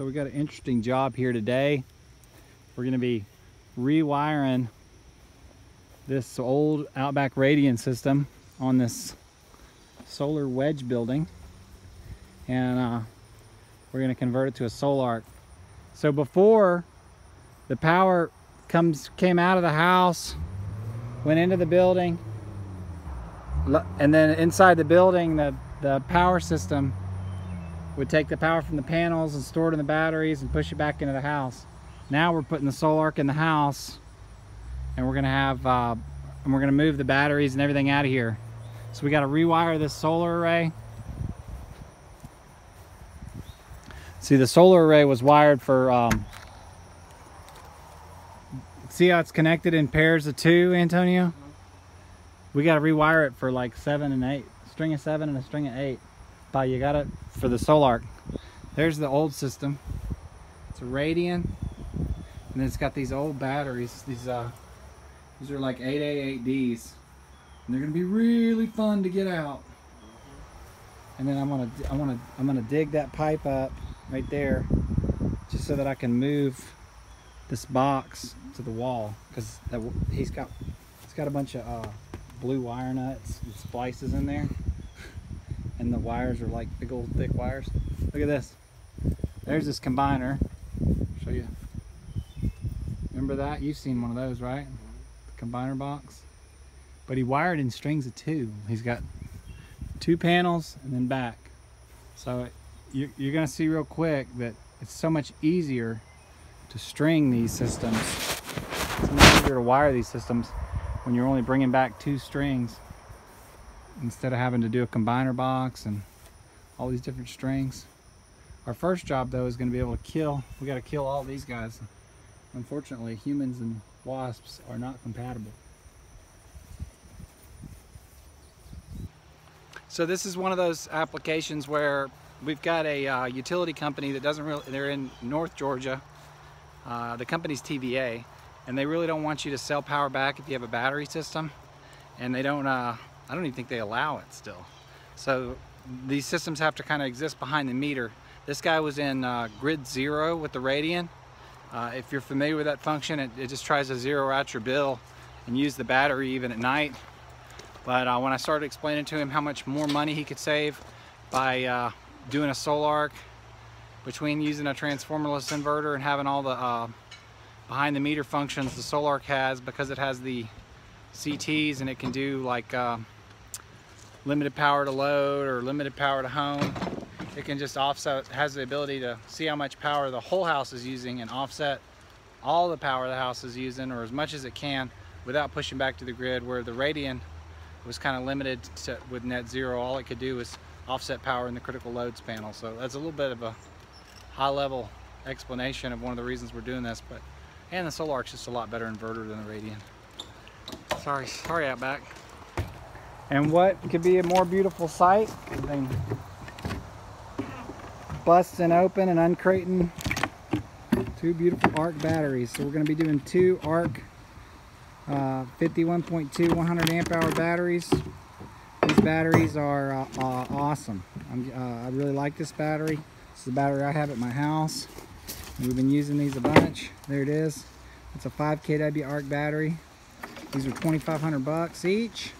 So we got an interesting job here today. We're gonna be rewiring this old Outback Radian system on this solar wedge building. And uh, we're gonna convert it to a Sol-Ark. So before the power comes came out of the house, went into the building, and then inside the building, the, the power system would take the power from the panels and store it in the batteries and push it back into the house. Now we're putting the Sol-Ark in the house and we're gonna have, uh, and we're gonna move the batteries and everything out of here. So we gotta rewire this solar array. See, the solar array was wired for, um, see how it's connected in pairs of two, Antonio? We gotta rewire it for like seven and eight, string of seven and a string of eight. You got it for the Sol-Ark. There's the old system. It's a Radian. And then it's got these old batteries. These uh these are like 8A8Ds. And they're gonna be really fun to get out. And then I'm gonna I wanna I'm gonna dig that pipe up right there just so that I can move this box to the wall because he's got he's got a bunch of uh, blue wire nuts and splices in there and the wires are like big old thick wires. Look at this. There's this combiner. I'll show you. Remember that? You've seen one of those, right? The combiner box. But he wired in strings of two. He's got two panels and then back. So you're, you're gonna see real quick that it's so much easier to string these systems. It's much easier to wire these systems when you're only bringing back two strings instead of having to do a combiner box and all these different strings. Our first job though is going to be able to kill, we got to kill all these guys. Unfortunately, humans and wasps are not compatible. So this is one of those applications where we've got a uh, utility company that doesn't really, they're in North Georgia. Uh, the company's TVA and they really don't want you to sell power back if you have a battery system and they don't uh, I don't even think they allow it still. So these systems have to kind of exist behind the meter. This guy was in uh, grid zero with the Radian. Uh, if you're familiar with that function, it, it, just tries to zero out your bill and use the battery even at night. But uh, when I started explaining to him how much more money he could save by uh, doing a Sol-Ark, between using a transformerless inverter and having all the uh, behind the meter functions the Sol-Ark has because it has the CTs and it can do like uh, limited power to load or limited power to home. It can just offset, has the ability to see how much power the whole house is using and offset all the power the house is using or as much as it can without pushing back to the grid where the Radian was kind of limited to, with net zero. All it could do was offset power in the critical loads panel. So that's a little bit of a high level explanation of one of the reasons we're doing this. But And the Sol-Ark's just a lot better inverter than the Radian. Sorry, sorry Outback. And what could be a more beautiful sight than busting open and uncrating two beautiful ARC batteries. So we're going to be doing two ARC uh, 51.2 100 amp hour batteries. These batteries are uh, uh, awesome. Uh, I really like this battery. This is the battery I have at my house. We've been using these a bunch. There it is. It's a 5 kW ARC battery. These are 2,500 bucks each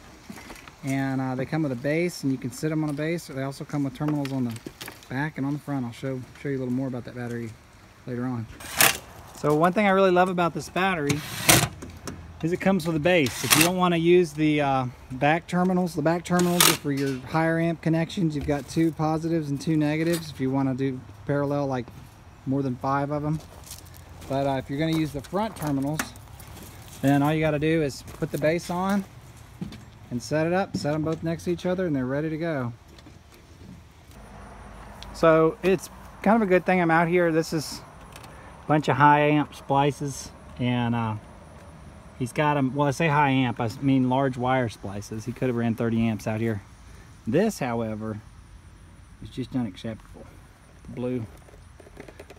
and uh, they come with a base and you can sit them on a base they also come with terminals on the back and on the front. I'll show show you a little more about that battery later on. So one thing I really love about this battery is it comes with a base. If you don't want to use the uh, back terminals the back terminals are for your higher amp connections. You've got two positives and two negatives if you want to do parallel like more than five of them but uh, if you're going to use the front terminals then all you got to do is put the base on and set it up, set them both next to each other and they're ready to go. So it's kind of a good thing I'm out here. This is a bunch of high amp splices and uh, he's got them, well I say high amp, I mean large wire splices. He could have ran 30 amps out here. This, however, is just unacceptable. Blue,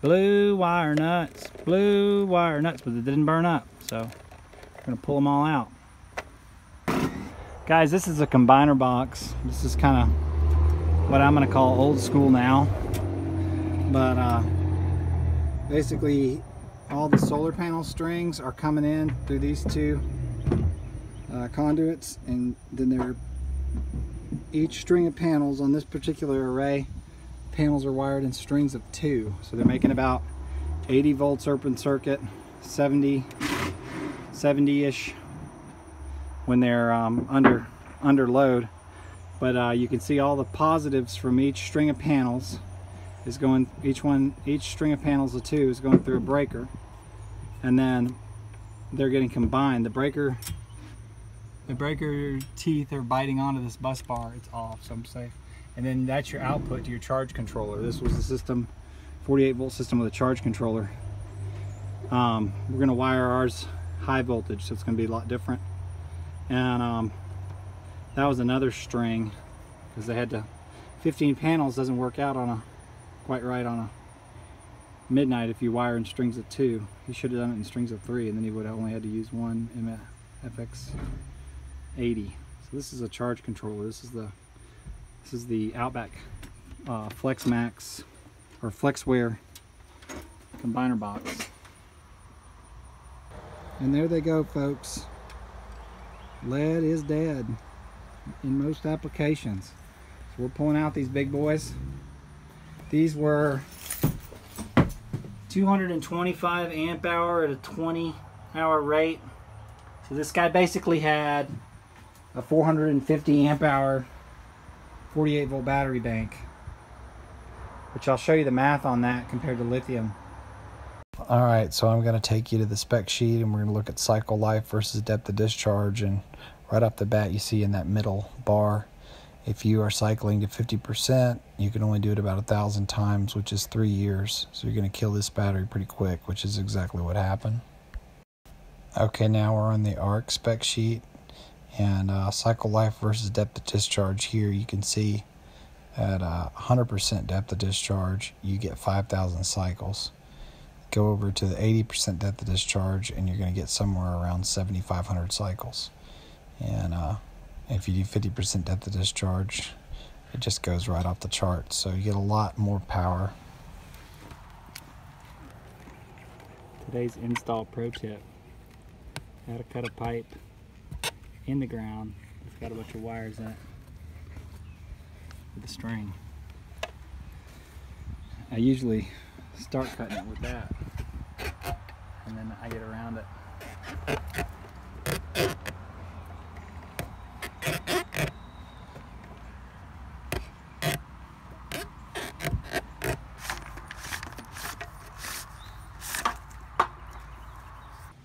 blue wire nuts, blue wire nuts, but it didn't burn up. So I'm gonna pull them all out. Guys, this is a combiner box. This is kind of what I'm going to call old school now. But uh, basically all the solar panel strings are coming in through these two uh, conduits and then they're each string of panels on this particular array panels are wired in strings of two so they're making about 80 volts open circuit 70 70-ish when they're um, under under load. But uh, you can see all the positives from each string of panels is going each one each string of panels of two is going through a breaker. And then they're getting combined. The breaker the breaker teeth are biting onto this bus bar. It's off so I'm safe. And then that's your output to your charge controller. This was the system 48 volt system with a charge controller. Um, we're gonna wire ours high voltage so it's gonna be a lot different and um, that was another string because they had to 15 panels doesn't work out on a quite right on a midnight if you wire in strings of two. He should have done it in strings of three and then he would have only had to use one FX 80 so this is a charge controller. This is the this is the Outback uh, Flex Max or FlexWare combiner box. And there they go folks lead is dead in most applications. So we're pulling out these big boys. These were 225 amp hour at a 20 hour rate. So this guy basically had a 450 amp hour 48 volt battery bank which I'll show you the math on that compared to lithium. All right, so I'm going to take you to the spec sheet and we're going to look at cycle life versus depth of discharge and right off the bat you see in that middle bar if you are cycling to 50% you can only do it about a thousand times which is three years. So you're going to kill this battery pretty quick which is exactly what happened. Okay now we're on the arc spec sheet and uh, cycle life versus depth of discharge here you can see at uh, 100% depth of discharge you get 5000 cycles go over to the 80% depth of discharge and you're going to get somewhere around 7500 cycles. And uh, if you do 50% depth of discharge it just goes right off the chart. So you get a lot more power. Today's install pro tip. How to cut a pipe in the ground. It's got a bunch of wires in it with a string. I usually start cutting it with that and then I get around it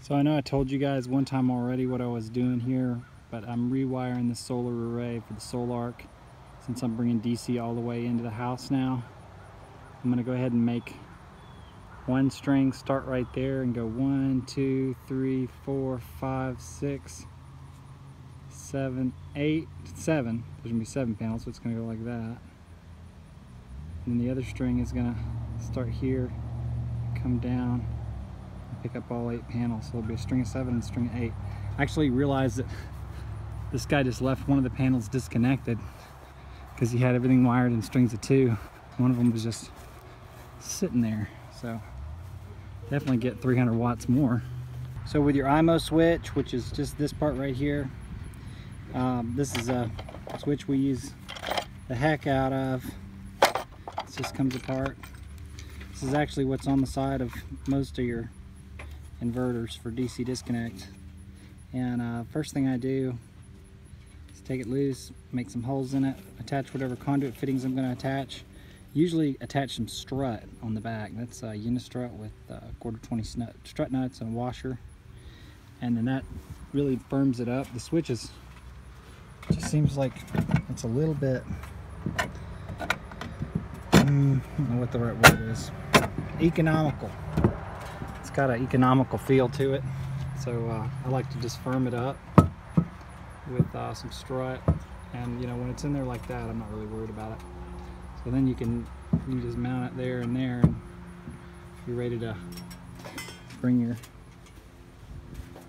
So I know I told you guys one time already what I was doing here, but I'm rewiring the solar array for the Sol-Ark since I'm bringing DC all the way into the house now. I'm gonna go ahead and make one string start right there and go one, two, three, four, five, six, seven, eight, seven. There's gonna be seven panels, so it's gonna go like that. And then the other string is gonna start here, come down, pick up all eight panels. So it'll be a string of seven and string of eight. I actually realized that this guy just left one of the panels disconnected because he had everything wired in strings of two. One of them was just sitting there. So definitely get 300 watts more. So with your IMO switch, which is just this part right here, um, this is a switch we use the heck out of. This just comes apart. This is actually what's on the side of most of your inverters for DC disconnect. And uh, first thing I do is take it loose, make some holes in it, attach whatever conduit fittings I'm going to attach. Usually attach some strut on the back. That's a unistrut with uh, quarter 20 strut nuts and a washer. And then that really firms it up. The switches just seems like it's a little bit, um, I don't know what the right word is, economical It's got an economical feel to it. So uh, I like to just firm it up with uh, some strut. And you know, when it's in there like that, I'm not really worried about it. So then you can, you can just mount it there and there and you're ready to bring your,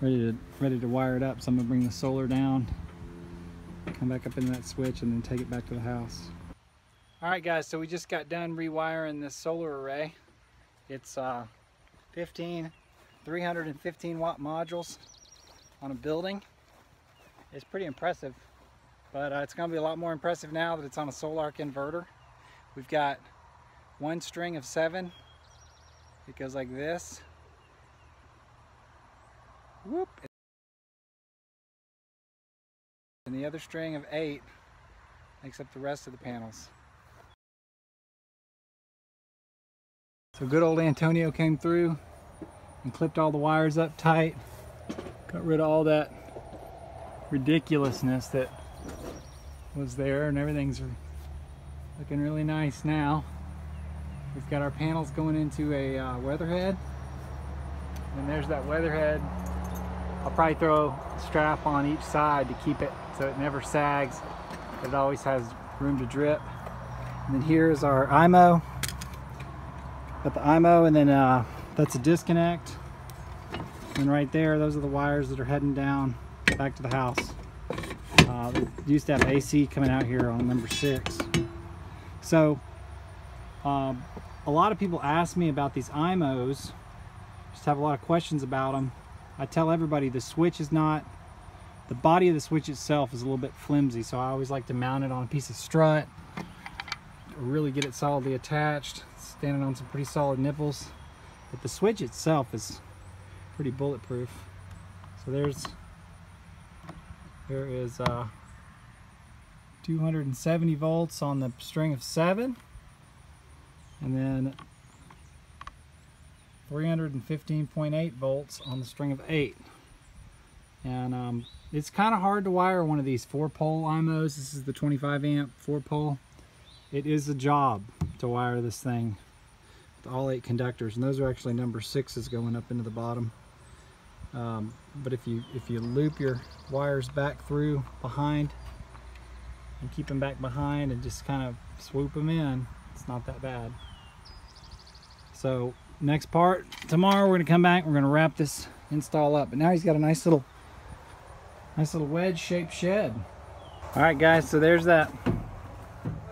ready to, ready to wire it up. So I'm gonna bring the solar down, come back up into that switch and then take it back to the house. All right guys, so we just got done rewiring this solar array. It's uh, 15, 315 watt modules on a building It's pretty impressive. But uh, it's going to be a lot more impressive now that it's on a Sol-Ark inverter. We've got one string of seven. It goes like this. Whoop. And the other string of eight makes up the rest of the panels. So good old Antonio came through and clipped all the wires up tight. Got rid of all that ridiculousness that was there and everything's looking really nice now. We've got our panels going into a uh, weatherhead and there's that weatherhead. I'll probably throw a strap on each side to keep it so it never sags. It always has room to drip. And then here's our IMO. Got the IMO and then uh, that's a disconnect. And right there, those are the wires that are heading down back to the house. Uh, used to have AC coming out here on number six. So, um, a lot of people ask me about these IMOs. Just have a lot of questions about them. I tell everybody the switch is not, the body of the switch itself is a little bit flimsy, so I always like to mount it on a piece of strut, really get it solidly attached, standing on some pretty solid nipples. But the switch itself is pretty bulletproof. So there's there is uh, 270 volts on the string of seven. And then 315.8 volts on the string of eight. And um, it's kind of hard to wire one of these four pole IMOs this is the 25 amp four pole. It is a job to wire this thing with all eight conductors and those are actually number sixes going up into the bottom. Um, but if you if you loop your wires back through behind and keep them back behind and just kind of swoop them in, it's not that bad. So next part, tomorrow we're gonna come back, we're gonna wrap this install up. But now he's got a nice little, nice little wedge shaped shed. All right guys, so there's that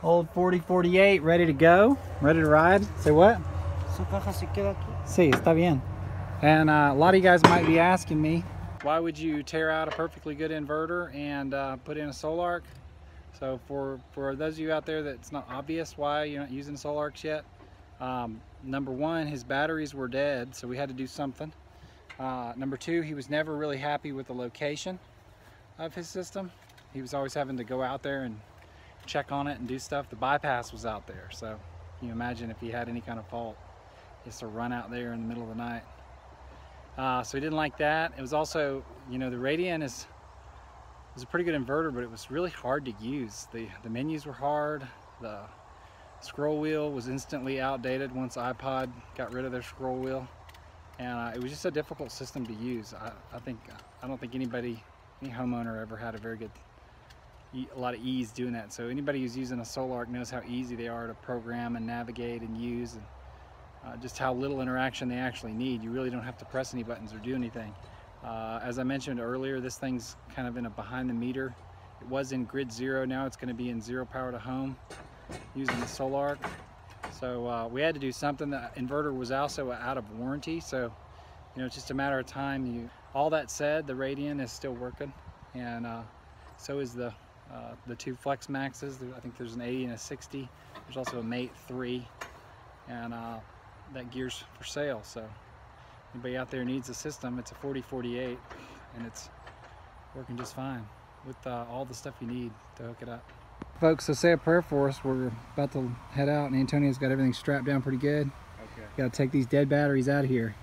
old 4048 ready to go, ready to ride. Say what? Sí, está bien. And uh, a lot of you guys might be asking me, why would you tear out a perfectly good inverter and uh, put in a Sol-Ark? So for, for those of you out there that it's not obvious why you're not using Sol-Arks yet, um, number one, his batteries were dead, so we had to do something. Uh, number two, he was never really happy with the location of his system. He was always having to go out there and check on it and do stuff. The bypass was out there, so you imagine if he had any kind of fault, just to run out there in the middle of the night. Uh, so he didn't like that. It was also, you know, the Radian is was a pretty good inverter, but it was really hard to use. The, the menus were hard. The scroll wheel was instantly outdated once iPod got rid of their scroll wheel. And uh, it was just a difficult system to use. I, I think, I don't think anybody, any homeowner ever had a very good, a lot of ease doing that. So anybody who's using a Sol-Ark knows how easy they are to program and navigate and use. And, uh, just how little interaction they actually need. You really don't have to press any buttons or do anything. Uh, as I mentioned earlier, this thing's kind of in a behind the meter. It was in grid zero, now it's going to be in zero power to home using the Sol-Ark. So uh, we had to do something. The inverter was also out of warranty, so you know it's just a matter of time. You, all that said, the Radian is still working, and uh, so is the uh, the two Flex Maxes. I think there's an 80 and a 60. There's also a Mate 3, and uh, that gear's for sale. So anybody out there needs a system, it's a 4048 and it's working just fine with uh, all the stuff you need to hook it up. Folks, so say a prayer for us. We're about to head out and Antonio's got everything strapped down pretty good. Okay. Got to take these dead batteries out of here.